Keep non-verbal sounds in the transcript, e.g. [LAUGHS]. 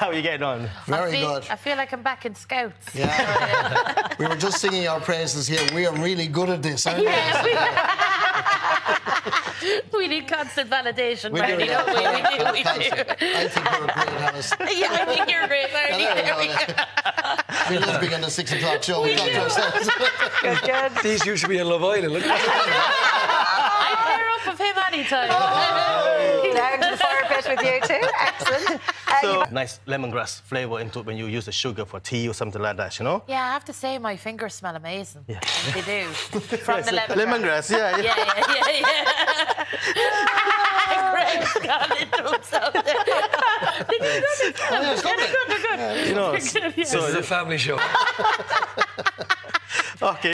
How are you getting on? Very I feel, good. I feel like I'm back in Scouts. Yeah. [LAUGHS] we were just singing our praises here. We are really good at this, aren't Yeah, we, [LAUGHS] we need constant validation, we? Barney, do, don't we? We do, we Thanks. do. I think we're great, Alice. Yeah, I think you're great, Barney. There we There we go, go. We love being on the six o'clock show. We, We talk to do. ourselves. Good, good. These used to be in Love Island. Look at [LAUGHS] I pair up with him anytime. Down with you too. Excellent. [LAUGHS] Uh, So you've- nice lemongrass flavor into it when you use the sugar for tea or something like that, you know? Yeah, I have to say my fingers smell amazing. Yeah. They do. [LAUGHS] From the lemongrass. Lemongrass, yeah. yeah. Yeah, yeah, yeah, yeah. Greg's gone into himself there. Oh, yeah, it's lovely. You know, [LAUGHS] this so is a family show. okay.